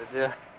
姐姐